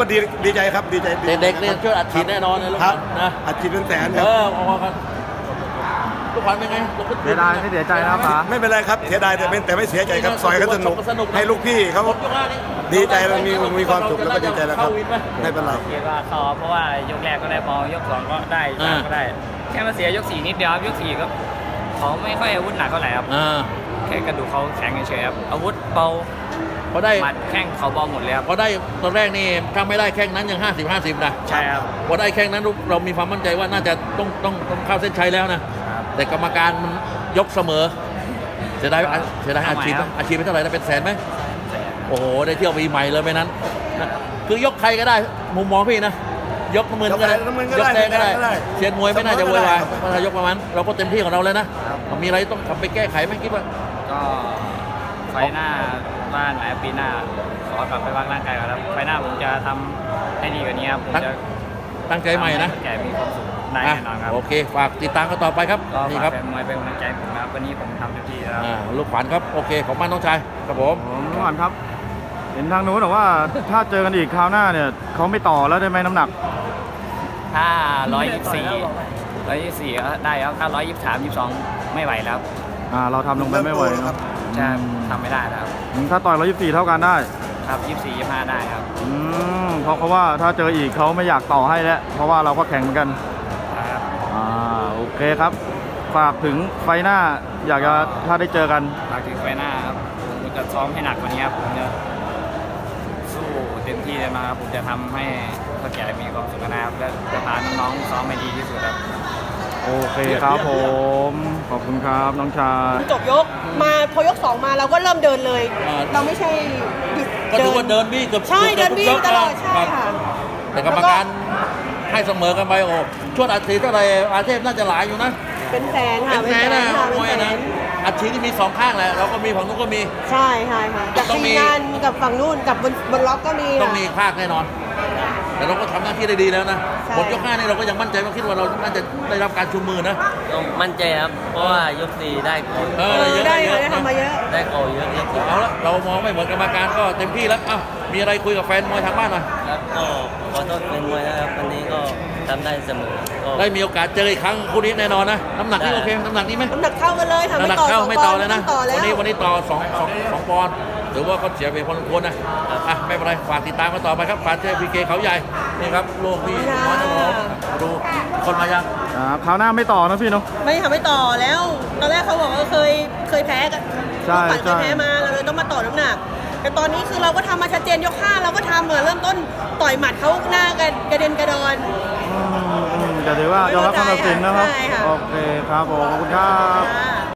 ก็ดีดีใจครับดีใจดีใจเด็กๆเนี่ยช่วยอัดฉีดแน่นอนนะลูกครับนะอัดฉีดเป็นแสนคเอรับอเอากันทุกวันเป็นไงลูกเสียดายไม่เสียใจนะครับป๋าไม่เป็นไรครับเสียดายแต่ไม่แต่ไม่เสียใจครับซอยก็สนุกสนุกให้ลูกพี่เขาผมยกห้านี่ดีใจแล้วมีมีความสุขแล้วก็ดีใจแล้วครับเข้าวินไหมไม่เป็นไรคิดว่าเขาเพราะว่ายกแรกก็ได้บอลยกสองก็ได้สามอ่าก็ได้ แค่มาเสียยกสี่นิดเดียวครับยกสี่ก็เขาไม่ค่อยอาวุธหนักเท่าไหร่ครับอ่า แค่กระดูกเขาแข็งเฉยๆครับอาวุธเบาพอได้หมัดแข้งเขาเบาหมดเลยครับพอได้ตอนแรกนี่ถ้าไม่ได้แข้งนั้นยัง 50 50นะใช่ครับพอได้แข้งนั้นเรามีความมั่นใจว่าน่าจะต้องต้องต้องเข้าเส้นชัยแล้วนะครับแต่กรรมการมันยกเสมอเสียดายอะเสียดายอาชีพไหมทำไมครับอาชีพเป็นเท่าไหร่นะเป็นแสนไหมโอ้โหได้เที่ยวปีใหม่เลยไปนั้นนะคือยกใครก็ได้มุมมองพี่นะยกน้ำมือก็ได้ยกใครน้ำมือก็ยกได้แดงก็ได้ก็ได้เซียนมวยไม่น่าจะเสมโวอก็ยวายได้ถ้ายกประมาณเราก็เต็มที่ของเราเลยนะมีอะไรต้องทำไปแก้ไขไหมคิดว่า ก็ไฟหน้าบ้านหมายปีหน้าขอกลับไปพักร่างกายก่อนครับไฟหน้าผมจะทำให้ดีกว่านี้ครับผมจะตั้งใจใหม่นะแก่มีความสุขได้อะแน่นอนครับโอเค ฝากติดตามกันต่อไปครับก็นี่ฝาครักบแฟนมวยเป็นกำลังใจให้ผมนะครับวันนี้ผมทำเต็มที่แล้วอ่าลูกขวัญครับโอเคของบ้านน้องชายครับผม ผมก่อนครับ เห็นทางนู้นบอกว่า ถ้าเจอกันอีกคราวหน้าเนี่ยเขาไม่ต่อแล้วได้ไหมน้ำหนัก ถ้า124 124ก็ได้ครับถ้า123 22 ไม่ไหวแล้วครับ อ่าเราทำลงไปไม่ไหวเนอะจะทำไม่ได้แล้วครับถ้าต่อยร้อยยี่สิบสี่เท่ากันได้ ครับ24 25ได้ครับอืมเพราะเขาว่าถ้าเจออีกเขาไม่อยากต่อให้แล้ว เพราะว่าเราก็แข่งเหมือนกัน ครับ อ่าโอเคครับ ฝากถึงไฟหน้าอยากจะถ้าได้เจอกัน ฝากถึงไฟหน้าครับผมจะซ้อมให้หนักกว่านี้ครับผมจะสู้เต็มที่เลยนะครับผมจะทำให้พ่อแก่มีความสุขนะครับและจะพาน้องๆซ้อมให้ดีที่สุดครับ โอเคครับผม ขอบคุณครับน้องชายจบยกมาพอยกสองมาเราก็เริ่มเดินเลยอ่าเราไม่ใช่หยุดก็ถือว่าเดินบี้เกือบใช่กืเดิอบนบี้ทุกยกตลอดนะใช่ค่ะแต่กรรมการให้เสมอกันไปโอ้ช่วงอัดฉีดเท่าไหร่อาเทพน่าจะหลายอยู่นะเป็นแสนค่ะเป็นแสนนะค่ะมวยเป็นแสนะนอัดฉีดที่มีสองข้างแหละเราก็มีฝั่งนู้นก็มีใช่ใช่ค่ะกับต้องมีทีมงานกับฝั่งนู่นกับบนบนล็อกก็มีต้องค่ะมีภาคแน่นอน แต่เราก็ทำหน้าที่ได้ดีแล้วนะใช่หมดยกห้านี่เราก็ยังมั่นใจว่าคิดว่าเราน่าจะได้รับการชูมือนะมั่นใจครับ เพราะว่ายกสี่ได้โกเออเอได้อเยอะได้ได้เยอะค่ะได้ทำมาเยอะ ได้โกเยอะยกสี่เอาละเรามองไม่เหมือนกรรมการก็เต็มที่แล้วอ้าว มีอะไรคุยกับแฟนมวยทางบ้านหน่อยครับก็ขอโทษเป็นมวยนะครับวันนี้ก็ทำได้เสมอก็ได้มีโอกาสเจออีกครั้งคู่นี้แน่นอนนะน้ำหนักนี่ได้โอเคน้ำหนักนี่ไหมน้ำหนักเท่ากันเลยค่ะน้ำหนักต่อเข้าสองไม่ปต่ออนด์เลยนะไม่ต่อแล้ววันนี้วันนี้ต่อสองสองสองปอนด์ถือว่าก็เสียไปพอสมควรนะอะไม่เป็นไรฝากติดตามกันต่อไปครับฝากเจอพีเคเขาใหญ่นี่ครับโลกพี่น้อยนะผมดูคนมายังอ่าคราวหน้าไม่ต่อนะพี่เนาะไม่ค่ะไม่ต่อแล้วตอนแรกเขาบอกว่าเคยเคยแพ้กันใช่เมื่อก่อนเคยใช่แพ้มาเราเลยต้องมาต่อน้ำหนัก แต่ตอนนี้คือเราก็ทำมาชัดเจนยกห้าเราก็ทำเหมือนเริ่มต้นต่อยหมัดเขาหน้ากระกระเด็นกระดอนอืมอืมจะถือว่ายอมรับความตัดสินนะครับใช่ค่ะโอเคครับผมขอบคุณครับค่ะ